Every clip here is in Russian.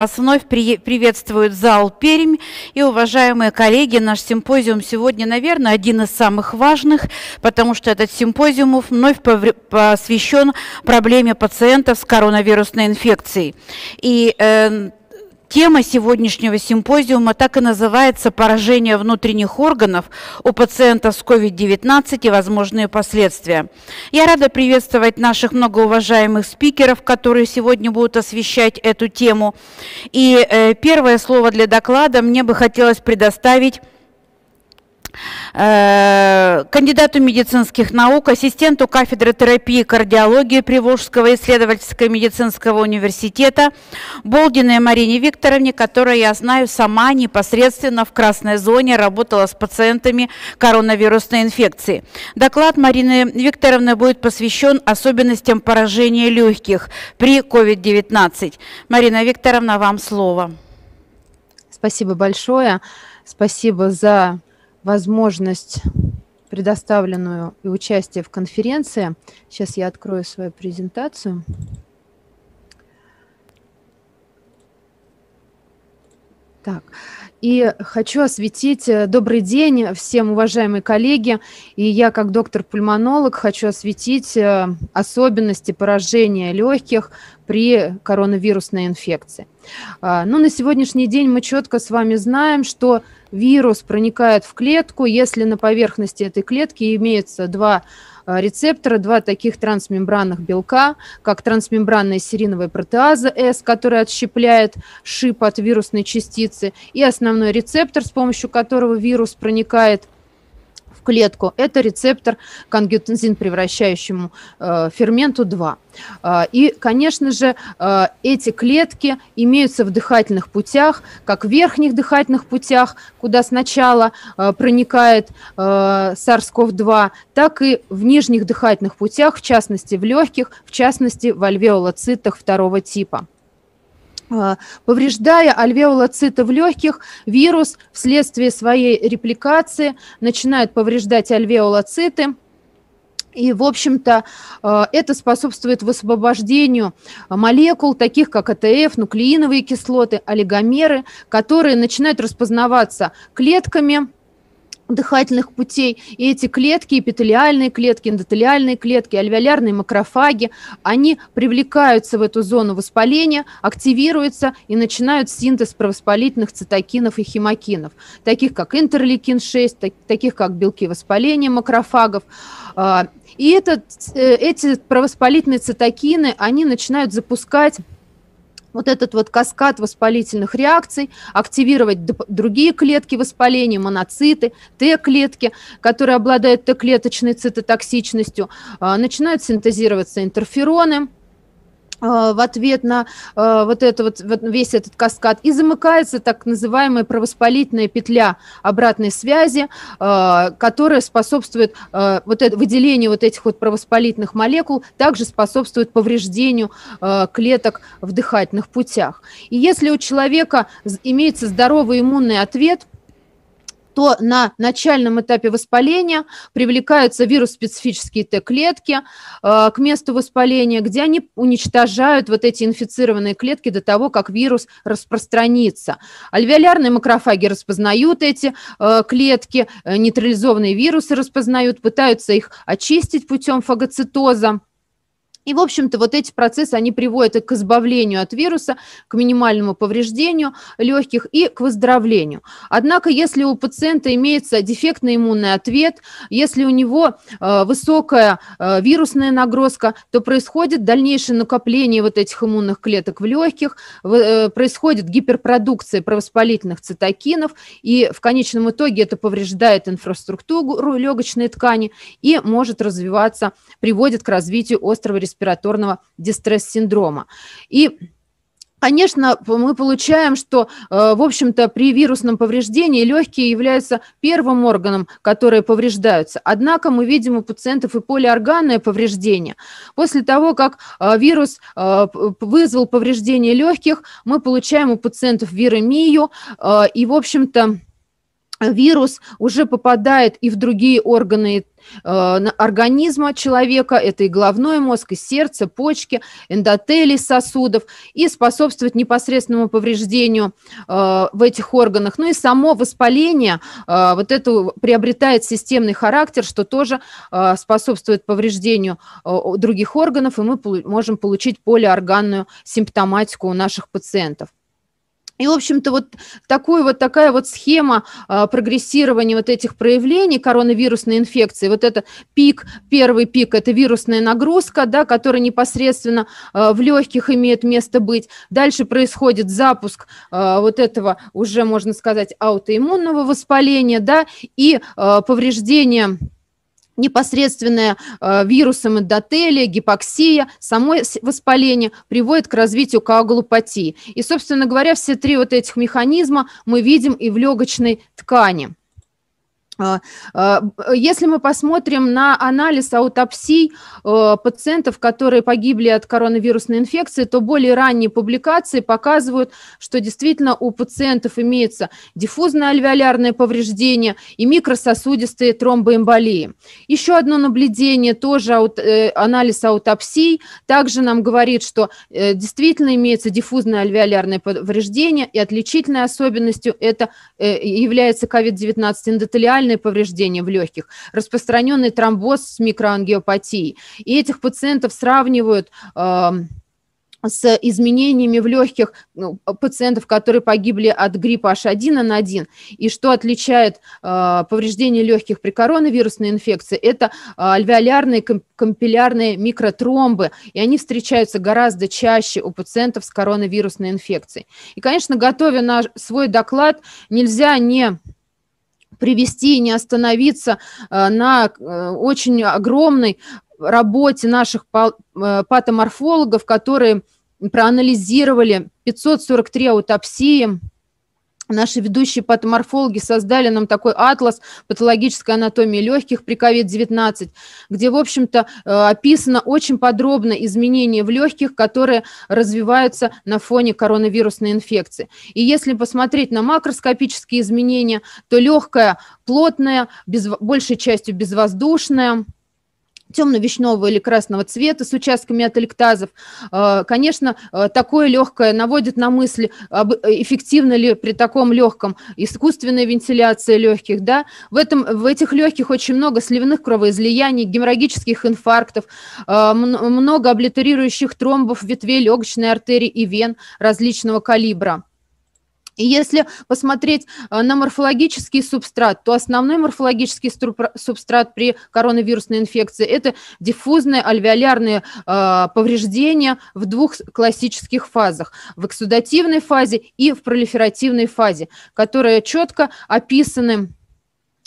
Вас вновь при, приветствует зал Пермь и, уважаемые коллеги, наш симпозиум сегодня, наверное, один из самых важных, потому что этот симпозиум вновь посвящен проблеме пациентов с коронавирусной инфекцией. И э, Тема сегодняшнего симпозиума так и называется «Поражение внутренних органов у пациентов с COVID-19 и возможные последствия». Я рада приветствовать наших многоуважаемых спикеров, которые сегодня будут освещать эту тему. И э, первое слово для доклада мне бы хотелось предоставить кандидату медицинских наук, ассистенту кафедры терапии и кардиологии Приволжского исследовательского медицинского университета Болдиной Марине Викторовне, которая, я знаю, сама непосредственно в красной зоне работала с пациентами коронавирусной инфекции. Доклад Марины Викторовны будет посвящен особенностям поражения легких при COVID-19. Марина Викторовна, вам слово. Спасибо большое. Спасибо за возможность, предоставленную и участие в конференции. Сейчас я открою свою презентацию. Так, и хочу осветить э, добрый день всем уважаемые коллеги. И я, как доктор-пульмонолог, хочу осветить э, особенности поражения легких при коронавирусной инфекции. А, ну, на сегодняшний день мы четко с вами знаем, что вирус проникает в клетку, если на поверхности этой клетки имеется два рецептора, два таких трансмембранных белка, как трансмембранная сериновая протеаза S, которая отщепляет шип от вирусной частицы, и основной рецептор, с помощью которого вирус проникает клетку, это рецептор к превращающему э, ферменту 2. Э, и, конечно же, э, эти клетки имеются в дыхательных путях, как в верхних дыхательных путях, куда сначала э, проникает э, SARS-CoV-2, так и в нижних дыхательных путях, в частности в легких, в частности в альвеолоцитах второго типа. А, повреждая альвеолоциты в легких, вирус вследствие своей репликации начинает повреждать альвеолоциты, и, в общем-то, а, это способствует высвобождению молекул, таких как АТФ, нуклеиновые кислоты, олигомеры, которые начинают распознаваться клетками дыхательных путей. И эти клетки, эпителиальные клетки, эндотелиальные клетки, альвеолярные макрофаги, они привлекаются в эту зону воспаления, активируются и начинают синтез провоспалительных цитокинов и химокинов, таких как интерлейкин-6, так, таких как белки воспаления макрофагов. А, и этот, э, эти провоспалительные цитокины, они начинают запускать вот этот вот каскад воспалительных реакций, активировать другие клетки воспаления, моноциты, Т-клетки, которые обладают Т-клеточной цитотоксичностью, а, начинают синтезироваться интерфероны, в ответ на э, вот это вот весь этот каскад и замыкается так называемая провоспалительная петля обратной связи, э, которая способствует вот это, выделению вот этих вот провоспалительных молекул, также способствует повреждению клеток в дыхательных путях. И если у человека имеется здоровый иммунный ответ – то на начальном этапе воспаления привлекаются вирус-специфические Т-клетки э, к месту воспаления, где они уничтожают вот эти инфицированные клетки до того, как вирус распространится. Альвеолярные макрофаги распознают эти э, клетки, э, нейтрализованные вирусы распознают, пытаются их очистить путем фагоцитоза. И, в общем-то, вот эти процессы, они приводят к избавлению от вируса, к минимальному повреждению легких и к выздоровлению. Однако, если у пациента имеется дефектный иммунный ответ, если у него э, высокая э, вирусная нагрузка, то происходит дальнейшее накопление вот этих иммунных клеток в легких, э, происходит гиперпродукция провоспалительных цитокинов, и в конечном итоге это повреждает инфраструктуру легочной ткани и может развиваться, приводит к развитию острого респираторного респираторного дистресс-синдрома. И Конечно, мы получаем, что, э, в общем-то, при вирусном повреждении легкие являются первым органом, которые повреждаются. Однако мы видим у пациентов и полиорганное повреждение. После того, как э, вирус э, вызвал повреждение легких, мы получаем у пациентов виремию, и, в общем-то, вирус уже попадает и в другие органы организма человека, это и головной мозг, и сердце, почки, эндотели сосудов, и способствует непосредственному повреждению в этих органах. Ну и само воспаление вот это приобретает системный характер, что тоже способствует повреждению других органов, и мы можем получить полиорганную симптоматику у наших пациентов. И, в общем-то, вот, такую, вот такая вот схема а, прогрессирования вот этих проявлений коронавирусной инфекции, вот это пик, первый пик – это вирусная нагрузка, да, которая непосредственно а, в легких имеет место быть. Дальше происходит запуск а, вот этого уже, можно сказать, аутоиммунного воспаления, да, и а, повреждение непосредственное э, вирусом эндотелия, гипоксия, само воспаление приводит к развитию коагулопатии. И, собственно говоря, все три вот этих механизма мы видим и в легочной ткани. А, а, если мы посмотрим на анализ аутопсий э, пациентов, которые погибли от коронавирусной инфекции, то более ранние публикации показывают, что действительно у пациентов имеется диффузное альвеолярное повреждение и микрососудистые тромбоэмболии. Еще одно наблюдение, тоже э, анализ аутопсий, также нам говорит, что э, действительно имеется диффузное альвеолярное повреждение, и отличительной особенностью это является COVID-19 эндотелиальный сильное повреждение в легких, распространенный тромбоз с микроангиопатией. И этих пациентов сравнивают э, с изменениями в легких ну, пациентов, которые погибли от гриппа H1N1. И что отличает э, повреждение легких при коронавирусной инфекции, это э, альвеолярные компилярные микротромбы, и они встречаются гораздо чаще у пациентов с коронавирусной инфекцией. И, конечно, готовя на свой доклад, нельзя не привести и не остановиться э, на э, очень огромной работе наших э, патоморфологов, которые проанализировали 543 аутопсии Наши ведущие патоморфологи создали нам такой атлас патологической анатомии легких при COVID-19, где, в общем-то, э, описано очень подробно изменения в легких, которые развиваются на фоне коронавирусной инфекции. И если посмотреть на макроскопические изменения, то легкая, плотная, без, большей частью безвоздушная – темно-вишневого или красного цвета с участками атолектазов. А, конечно, а, такое легкое наводит на мысли, эффективно ли при таком легком искусственная вентиляция легких. Да? В, этом, в этих легких очень много сливных кровоизлияний, геморрагических инфарктов, а, много облитерирующих тромбов ветвей легочной артерии и вен различного калибра. И если посмотреть э, на морфологический субстрат, то основной морфологический субстрат при коронавирусной инфекции – это диффузные альвеолярные э, повреждения в двух классических фазах – в эксудативной фазе и в пролиферативной фазе, которые четко описаны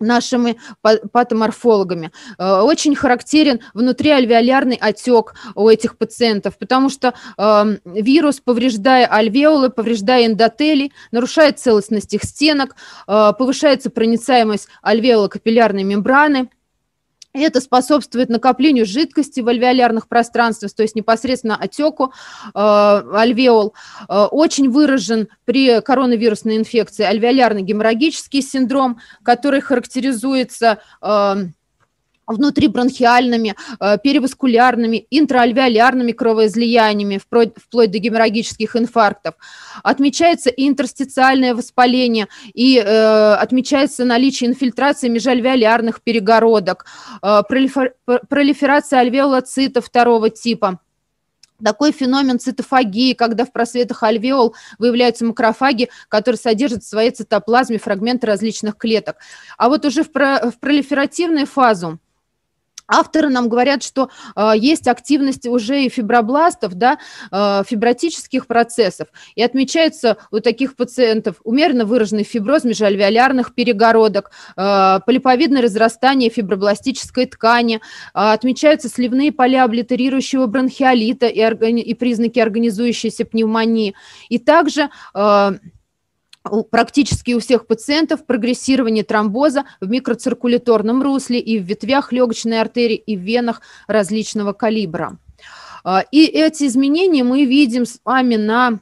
нашими патоморфологами. Э, очень характерен внутриальвеолярный отек у этих пациентов, потому что э, вирус, повреждая альвеолы, повреждая эндотели, нарушает целостность их стенок, э, повышается проницаемость альвеолокапиллярной мембраны – это способствует накоплению жидкости в альвеолярных пространствах, то есть непосредственно отеку э, альвеол. Э, очень выражен при коронавирусной инфекции альвеолярный геморрагический синдром, который характеризуется э, внутрибронхиальными, э, переваскулярными, интраальвеолярными кровоизлияниями, вплоть, до геморрагических инфарктов. Отмечается интерстициальное воспаление, и э, отмечается наличие инфильтрации межальвеолярных перегородок, э, пролифер, пролиферация альвеолоцитов второго типа – такой феномен цитофагии, когда в просветах альвеол выявляются макрофаги, которые содержат в своей цитоплазме фрагменты различных клеток. А вот уже в, про, в пролиферативную фазу Авторы нам говорят, что э, есть активность уже и фибробластов, да, э, фибротических процессов. И отмечается у таких пациентов умеренно выраженный фиброз межальвеолярных перегородок, э, полиповидное разрастание фибробластической ткани, э, отмечаются сливные поля облитерирующего бронхиолита и, органи- и признаки организующейся пневмонии. И также... Э, практически у всех пациентов прогрессирование тромбоза в микроциркуляторном русле и в ветвях легочной артерии и в венах различного калибра. А, и эти изменения мы видим с вами на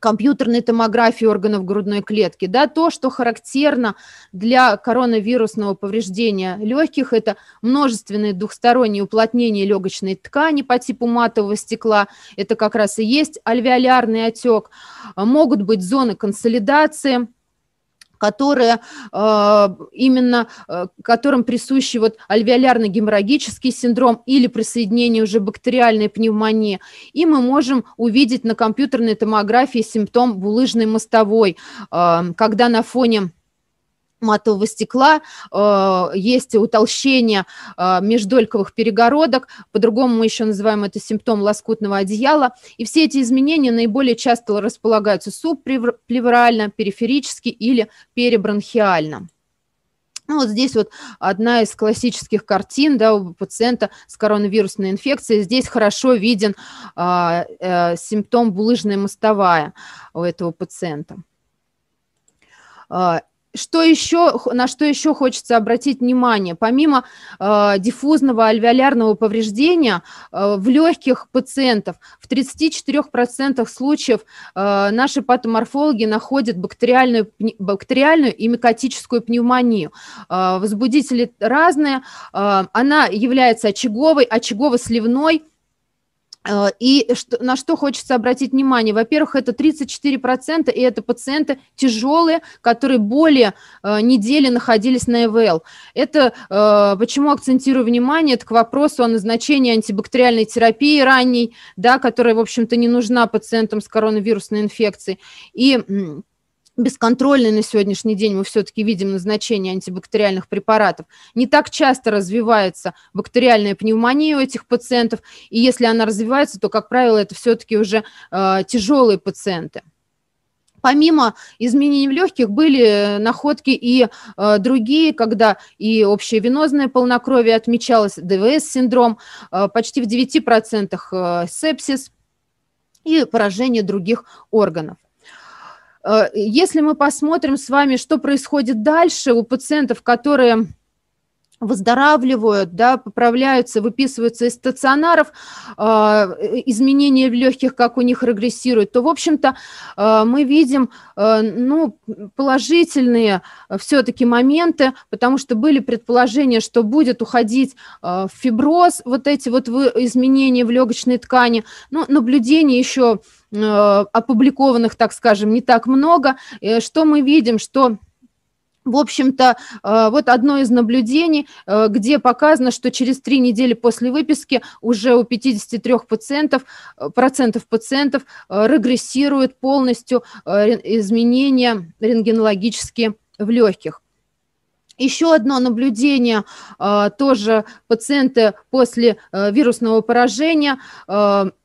компьютерной томографии органов грудной клетки. Да, то, что характерно для коронавирусного повреждения легких, это множественные двухсторонние уплотнения легочной ткани по типу матового стекла. Это как раз и есть альвеолярный отек. Могут быть зоны консолидации – которые э, именно, э, которым присущи вот альвеолярно-геморрагический синдром или присоединение уже бактериальной пневмонии. И мы можем увидеть на компьютерной томографии симптом булыжной мостовой, э, когда на фоне матового стекла, э, есть утолщение э, междольковых перегородок, по-другому мы еще называем это симптом лоскутного одеяла, и все эти изменения наиболее часто располагаются субплеврально, периферически или перебронхиально. Ну, вот здесь вот одна из классических картин да, у пациента с коронавирусной инфекцией. Здесь хорошо виден а, а, симптом булыжная мостовая у этого пациента. Что еще, на что еще хочется обратить внимание? Помимо э, диффузного альвеолярного повреждения э, в легких пациентов в 34% случаев э, наши патоморфологи находят бактериальную, бактериальную и микотическую пневмонию. Э, возбудители разные, э, она является очаговой, очагово-сливной, и что, на что хочется обратить внимание? Во-первых, это 34%, и это пациенты тяжелые, которые более э, недели находились на ЭВЛ. Это э, почему акцентирую внимание? Это к вопросу о назначении антибактериальной терапии ранней, да, которая, в общем-то, не нужна пациентам с коронавирусной инфекцией. И бесконтрольной на сегодняшний день мы все-таки видим назначение антибактериальных препаратов. Не так часто развивается бактериальная пневмония у этих пациентов, и если она развивается, то, как правило, это все-таки уже э, тяжелые пациенты. Помимо изменений в легких были находки и э, другие, когда и общее венозное полнокровие отмечалось, ДВС-синдром, э, почти в 9% э, сепсис и поражение других органов. Э, если мы посмотрим с вами, что происходит дальше у пациентов, которые выздоравливают, да, поправляются, выписываются из стационаров, э, изменения в легких, как у них регрессируют, то, в общем-то, э, мы видим, э, ну, положительные все-таки моменты, потому что были предположения, что будет уходить фиброз, вот эти вот изменения в легочной ткани, но наблюдения еще опубликованных, так скажем, не так много. Э, что мы видим, что в общем-то, э, вот одно из наблюдений, где показано, что через три недели после выписки уже у 53 пациентов, процентов пациентов регрессируют полностью изменения рентгенологические в легких. Еще одно наблюдение, тоже пациенты после вирусного поражения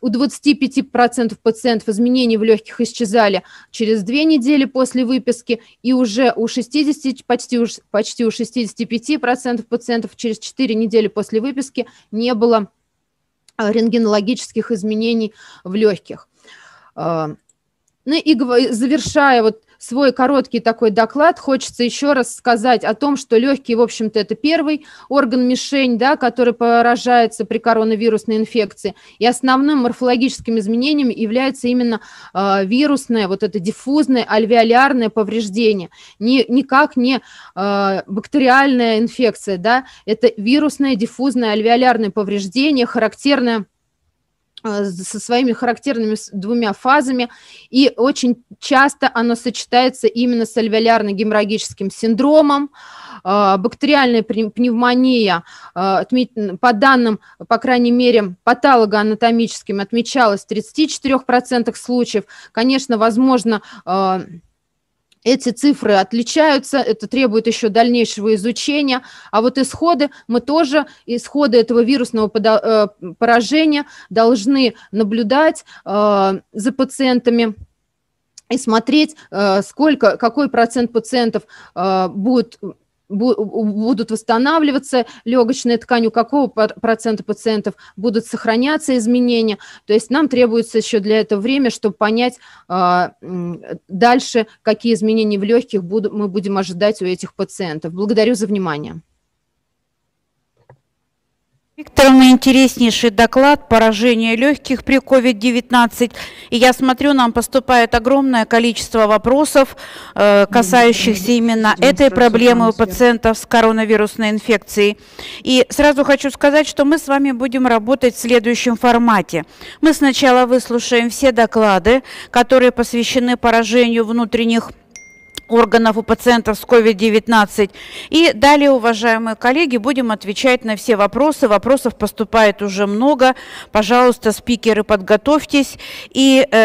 у 25% пациентов изменения в легких исчезали через две недели после выписки, и уже у 60, почти, почти у 65% пациентов через 4 недели после выписки не было а, рентгенологических изменений в легких. А, ну и завершая вот свой короткий такой доклад, хочется еще раз сказать о том, что легкие, в общем-то, это первый орган-мишень, да, который поражается при коронавирусной инфекции. И основным морфологическим изменением является именно э, вирусное, вот это диффузное альвеолярное повреждение. Ни, никак не э, бактериальная инфекция, да, это вирусное диффузное альвеолярное повреждение, характерное со своими характерными двумя фазами, и очень часто оно сочетается именно с альвеолярно-геморрагическим синдромом, э, бактериальная пневмония, э, по данным, по крайней мере, патологоанатомическим, отмечалась в 34% случаев. Конечно, возможно, эти цифры отличаются, это требует еще дальнейшего изучения, а вот исходы, мы тоже, исходы этого вирусного э, поражения должны наблюдать э, за пациентами и смотреть, э, сколько, какой процент пациентов будет будут восстанавливаться легочная ткань, у какого процента пациентов будут сохраняться изменения. То есть нам требуется еще для этого время, чтобы понять а, дальше, какие изменения в легких мы будем ожидать у этих пациентов. Благодарю за внимание. Викторовна, интереснейший доклад «Поражение легких при COVID-19». И я смотрю, нам поступает огромное количество вопросов, э, касающихся именно этой проблемы у пациентов с коронавирусной инфекцией. И сразу хочу сказать, что мы с вами будем работать в следующем формате. Мы сначала выслушаем все доклады, которые посвящены поражению внутренних органов у пациентов с COVID-19. И далее, уважаемые коллеги, будем отвечать на все вопросы. Вопросов поступает уже много. Пожалуйста, спикеры, подготовьтесь. И... Э